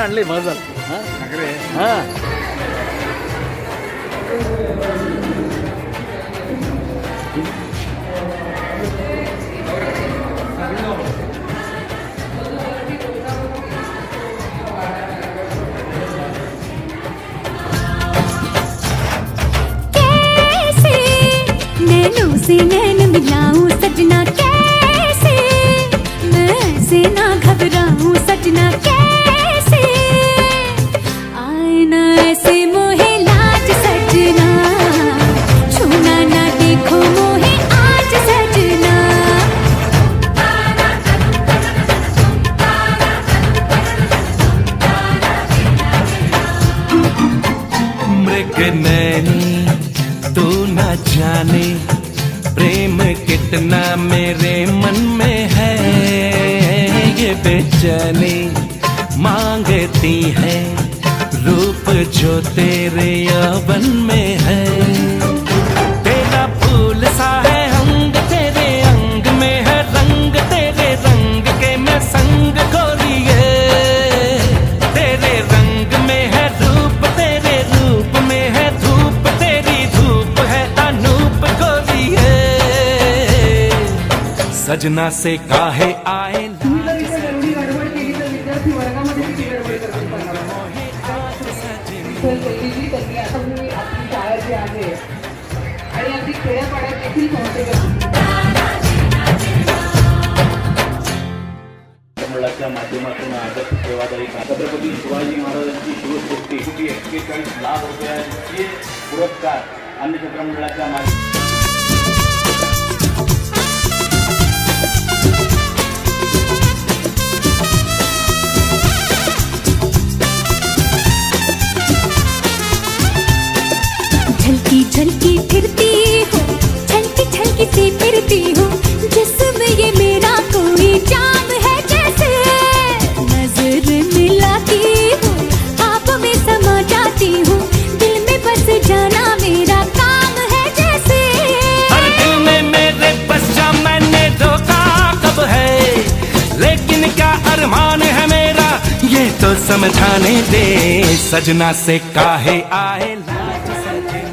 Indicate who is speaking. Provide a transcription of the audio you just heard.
Speaker 1: आणले झालं हा? हा
Speaker 2: से नैन मिलाऊं सजना कैसे? मैं ऐसे ना घबराऊं सजना कैसे
Speaker 3: मृग नैनी, तू न जाने प्रेम कितना मेरे मन में है। ये बेचैनी मांगती है, रूप जो तेरे यवन में है। सजना से काहे आए
Speaker 4: आणि
Speaker 5: माध्यमातून आज सेवादारी छत्रपती शिवाजी महाराजांची शिवसृष्टी एक्केचाळीस लाख रुपयांचे पुरस्कार माध्यमातून
Speaker 2: फिरती हूँ, जिसमें ये मेरा कोई जाम है। नज़र मिलाती हूँ आप में समा जाती हूँ, दिल में बस जाना मेरा काम है। जैसे
Speaker 3: हर दिल में मेरे बस जा, मैंने धोखा कब है? लेकिन क्या अरमान है मेरा? ये तो समझाने दे, सजना से काहे आए सजना